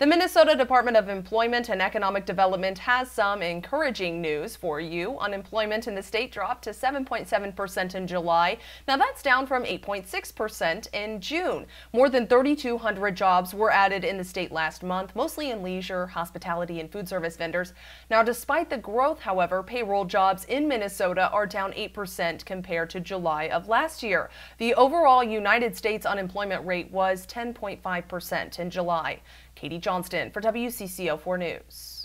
The Minnesota Department of Employment and Economic Development has some encouraging news for you. Unemployment in the state dropped to 7.7% in July. Now that's down from 8.6% in June. More than 3,200 jobs were added in the state last month, mostly in leisure, hospitality, and food service vendors. Now, despite the growth, however, payroll jobs in Minnesota are down 8% compared to July of last year. The overall United States unemployment rate was 10.5% in July. Katie Johnston for WCCO 4 News.